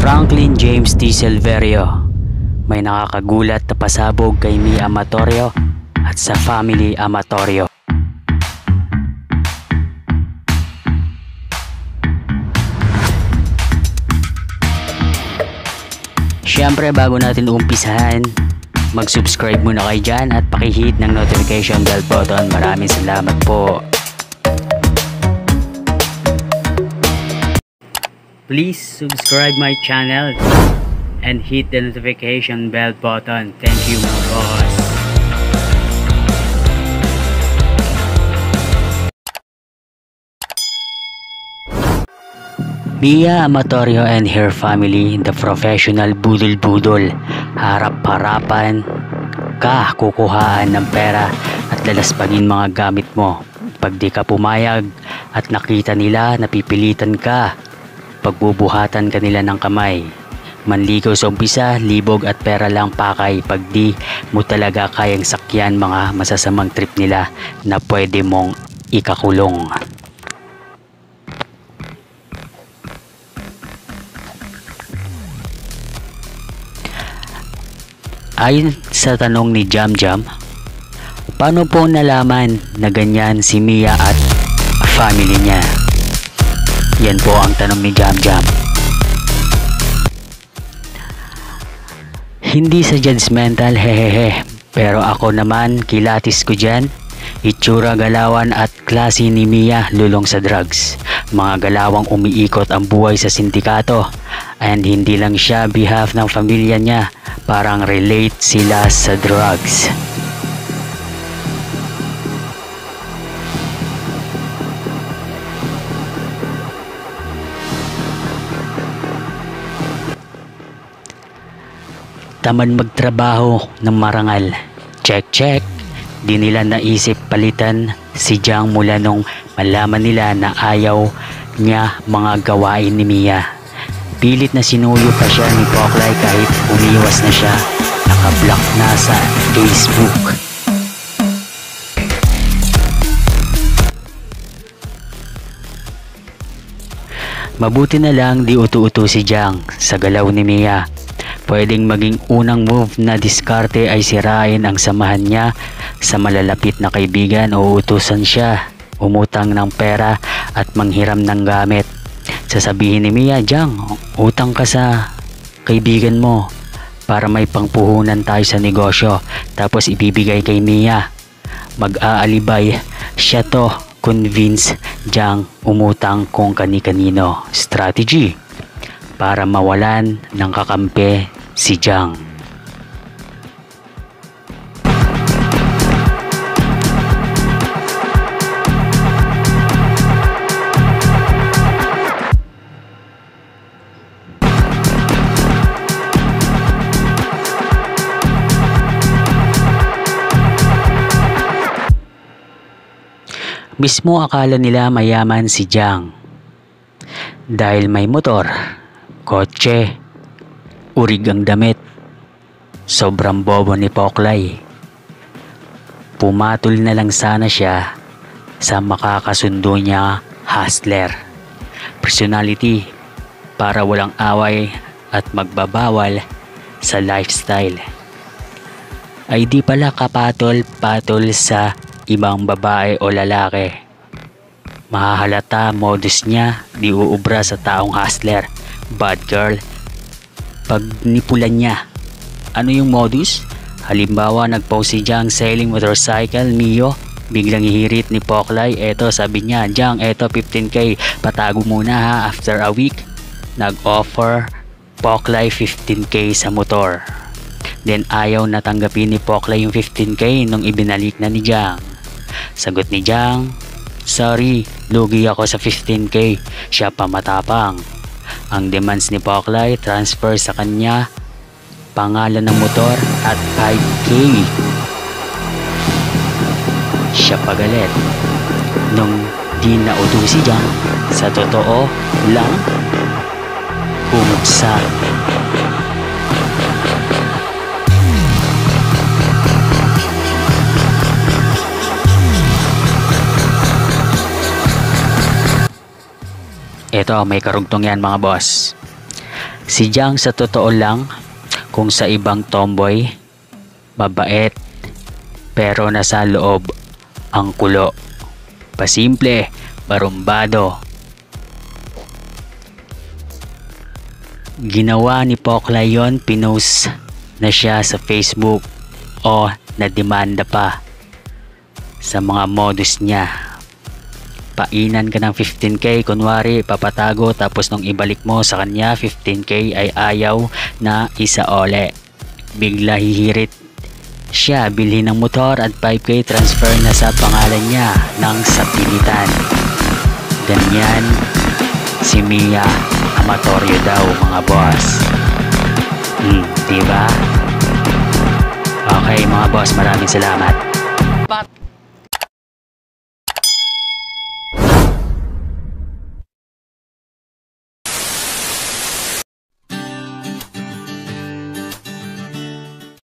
Franklin James T. Silverio may nakakagulat na pasabog kay Mi Amatorio at sa family Amatorio. Siyempre bago natin umpisahan, mag-subscribe muna kayo dyan at pakihit ng notification bell button. Maraming salamat po. Please subscribe my channel and hit the notification bell button. Thank you mga boss. Mia Amatorio and her family, the professional budol-budol, harap-harapan ka kukuhaan ng pera at lalaspagin mga gamit mo. Pag di ka pumayag at nakita nila napipilitan ka, pagbubuhatan ka nila ng kamay. Manligaw sa umpisa, libog at pera lang pakay pag di mo talaga kayang sakyan mga masasamang trip nila na pwede mong ikakulong. Ayon sa tanong ni Jam Jam, paano po nalaman na ganyan si Mia at family niya? Yan po ang tanong ni Jam Jam. Hindi sa judgmental, hehehe. Pero ako naman, kilatis ko dyan. Itsura galawan at klase ni Mia lulong sa drugs. Mga galawang umiikot ang buhay sa sindikato. And hindi lang siya behalf ng pamilya niya. Parang relate sila sa drugs. Tamad magtrabaho ng marangal. Check check. Di nila naisip palitan si Jiang mula nung malaman nila na ayaw niya mga gawain ni Mia. Pilit na sinuyo pa siya ni Poklay kahit umiwas na siya. Nakablock na sa Facebook. Mabuti na lang di utu-utu si Jiang sa galaw ni Mia. Pwedeng maging unang move na diskarte ay sirain ang samahan niya sa malalapit na kaibigan o utusan siya umutang ng pera at manghiram ng gamit. Sasabihin ni Mia, Jang, utang ka sa kaibigan mo para may pangpuhunan tayo sa negosyo tapos ibibigay kay Mia. Mag-aalibay siya to convince Jang umutang kung kani-kanino. Strategy para mawalan ng kakampi si Jiang. Mismo akala nila mayaman si Jiang dahil may motor, kotse, urig ang damit. Sobrang bobo ni Poklay. Pumatol na lang sana siya sa makakasundo niya hustler. Personality para walang away at magbabawal sa lifestyle. Ay di pala kapatol-patol sa ibang babae o lalaki. Mahahalata modus niya di uubra sa taong hustler, bad girl. Pag nipulan niya, ano yung modus? Halimbawa nagpost si Jang selling motorcycle Mio Biglang hihirit ni Poklay, eto sabi niya, Jang, eto 15k, patago muna ha after a week. Nag-offer Poklay 15k sa motor. Then ayaw na tanggapin ni Poklay yung 15k nung ibinalik na ni Jang. Sagot ni Jang, Sorry, lugi ako sa 15k. Siya pa matapang. Ang demands ni Poklay, transfer sa kanya, pangalan ng motor at 5k. Siya pagalit. Nung di nauto si Jang, sa totoo lang, umugsa. Ito, may karugtong yan mga boss. Si Jiang sa totoo lang, kung sa ibang tomboy, mabait, pero nasa loob ang kulo. Pasimple, barumbado. Ginawa ni Pokla yon pinost na siya sa Facebook o nademanda pa sa mga modus niya. Painan ka ng 15k, kunwari papatago tapos nung ibalik mo sa kanya 15k ay ayaw na isa ole. Bigla hihirit siya bilhin ng motor at 5k transfer na sa pangalan niya ng sapilitan. Ganyan si Mia Amatorio daw mga boss. Hmm, diba? Okay mga boss, maraming salamat.